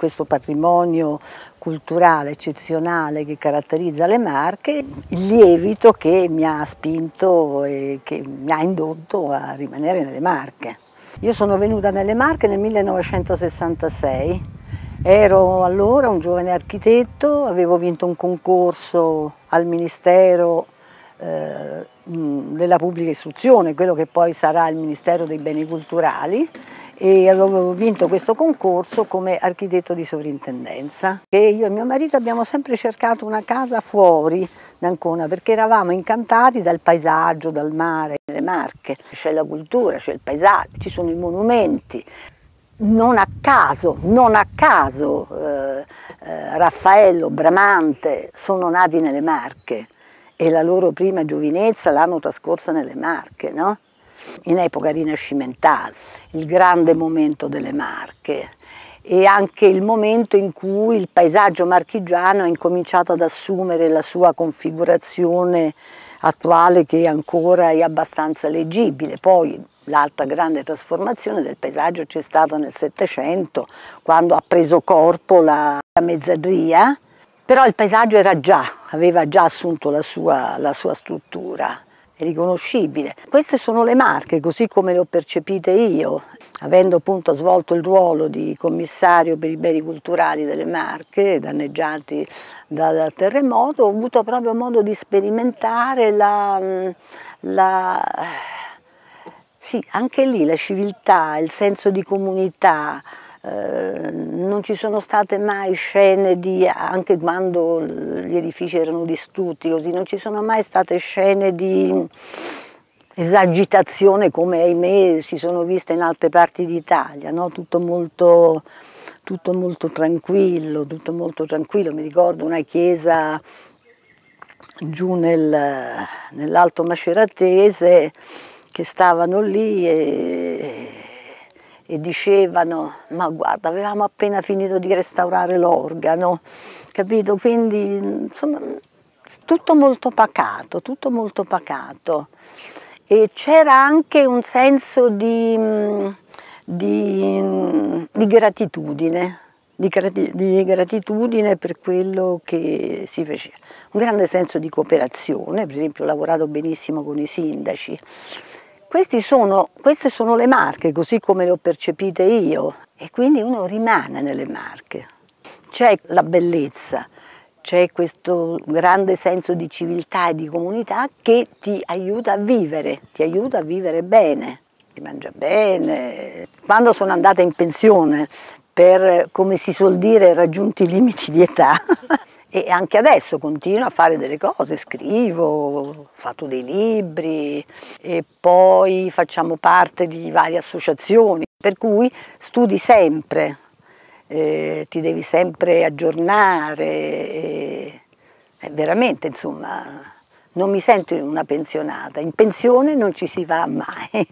questo patrimonio culturale eccezionale che caratterizza le Marche, il lievito che mi ha spinto e che mi ha indotto a rimanere nelle Marche. Io sono venuta nelle Marche nel 1966, ero allora un giovane architetto, avevo vinto un concorso al Ministero eh, della Pubblica Istruzione, quello che poi sarà il Ministero dei Beni Culturali e avevo vinto questo concorso come architetto di sovrintendenza. E io e mio marito abbiamo sempre cercato una casa fuori da Ancona perché eravamo incantati dal paesaggio, dal mare, le Marche, c'è la cultura, c'è il paesaggio, ci sono i monumenti. Non a caso, non a caso eh, eh, Raffaello, Bramante sono nati nelle Marche e la loro prima giovinezza l'hanno trascorsa nelle Marche, no? In epoca rinascimentale, il grande momento delle Marche e anche il momento in cui il paesaggio marchigiano ha incominciato ad assumere la sua configurazione attuale che ancora è abbastanza leggibile. Poi l'altra grande trasformazione del paesaggio c'è stata nel Settecento, quando ha preso corpo la, mezzadria, però il paesaggio già, aveva già assunto la sua, la sua struttura riconoscibile. Queste sono le marche, così come le ho percepite io, avendo appunto svolto il ruolo di commissario per i beni culturali delle Marche, danneggiati dal terremoto, ho avuto proprio modo di sperimentare la, la sì, anche lì la civiltà, il senso di comunità, eh, non ci sono state mai scene di, anche quando gli edifici erano distrutti, così, non ci sono mai state scene di esagitazione come ahimè si sono viste in altre parti d'Italia, no? tutto, molto, tutto molto tranquillo, tutto molto tranquillo, mi ricordo una chiesa giù nel, nell'Alto Maceratese che stavano lì e e dicevano ma guarda avevamo appena finito di restaurare l'organo, capito? Quindi insomma tutto molto pacato, tutto molto pacato e c'era anche un senso di, di, di gratitudine, di, di gratitudine per quello che si faceva. Un grande senso di cooperazione, per esempio ho lavorato benissimo con i sindaci, sono, queste sono le marche così come le ho percepite io e quindi uno rimane nelle marche. C'è la bellezza, c'è questo grande senso di civiltà e di comunità che ti aiuta a vivere, ti aiuta a vivere bene, ti mangia bene. Quando sono andata in pensione per, come si suol dire, raggiunti i limiti di età, e anche adesso continuo a fare delle cose, scrivo, ho fatto dei libri e poi facciamo parte di varie associazioni, per cui studi sempre, eh, ti devi sempre aggiornare, e, e veramente insomma non mi sento una pensionata, in pensione non ci si va mai.